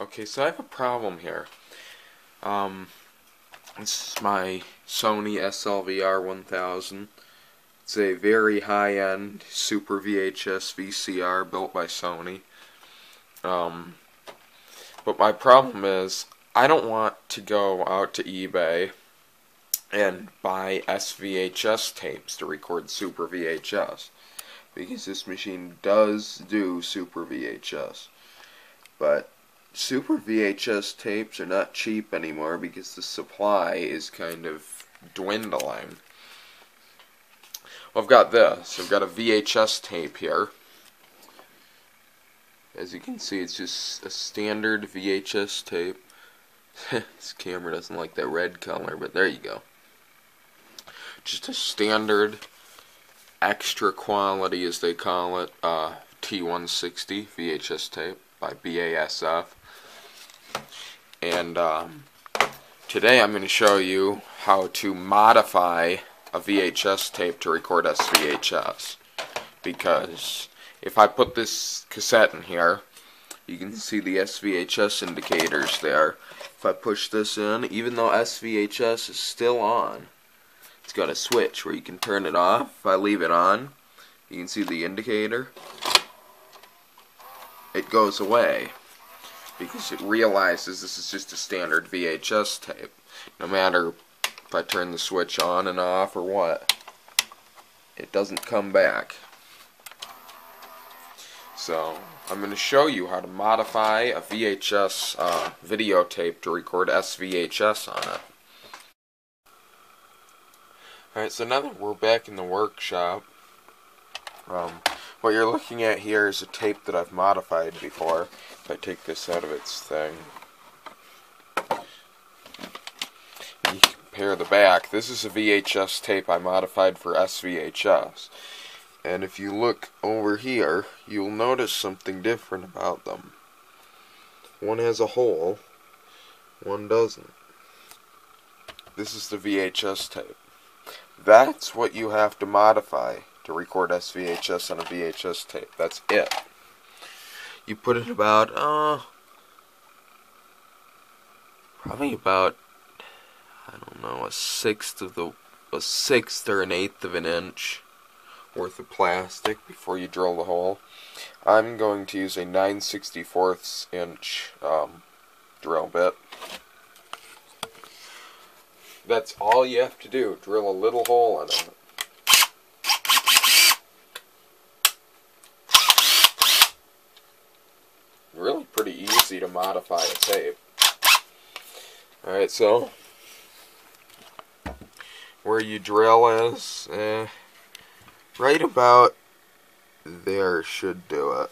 Okay, so I have a problem here. Um, this is my Sony SLVR 1000. It's a very high-end Super VHS VCR built by Sony. Um, but my problem is, I don't want to go out to eBay and buy SVHS tapes to record Super VHS. Because this machine does do Super VHS. But Super VHS tapes are not cheap anymore because the supply is kind of dwindling. Well, I've got this. I've got a VHS tape here. As you can see, it's just a standard VHS tape. this camera doesn't like that red color, but there you go. Just a standard extra quality, as they call it, uh, T160 VHS tape by BASF. And um, today I'm going to show you how to modify a VHS tape to record SVHS. Because if I put this cassette in here, you can see the SVHS indicators there. If I push this in, even though SVHS is still on, it's got a switch where you can turn it off. If I leave it on, you can see the indicator. It goes away because it realizes this is just a standard VHS tape. No matter if I turn the switch on and off or what, it doesn't come back. So, I'm going to show you how to modify a VHS uh, videotape to record SVHS on it. Alright, so now that we're back in the workshop, um, what you're looking at here is a tape that I've modified before. If I take this out of its thing, you compare the back. This is a VHS tape I modified for SVHS. And if you look over here, you'll notice something different about them. One has a hole, one doesn't. This is the VHS tape. That's what you have to modify to record SVHS on a VHS tape. That's it. You put it about, uh, probably about, I don't know, a sixth of the, a sixth or an eighth of an inch worth of plastic before you drill the hole. I'm going to use a 9 64 inch um, drill bit. That's all you have to do, drill a little hole in it. Pretty easy to modify a tape. Alright, so where you drill is eh, right about there should do it.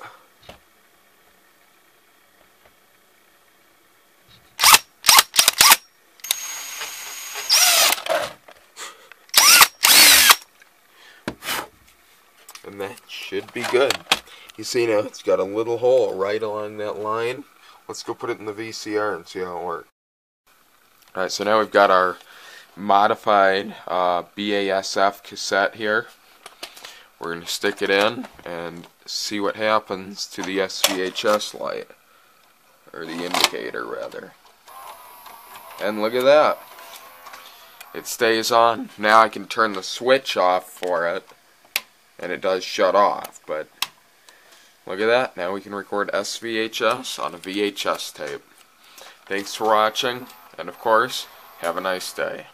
And that should be good. You see now, it's got a little hole right along that line. Let's go put it in the VCR and see how it works. Alright, so now we've got our modified uh, BASF cassette here. We're going to stick it in and see what happens to the SVHS light. Or the indicator, rather. And look at that. It stays on. Now I can turn the switch off for it. And it does shut off, but Look at that, now we can record SVHS on a VHS tape. Thanks for watching, and of course, have a nice day.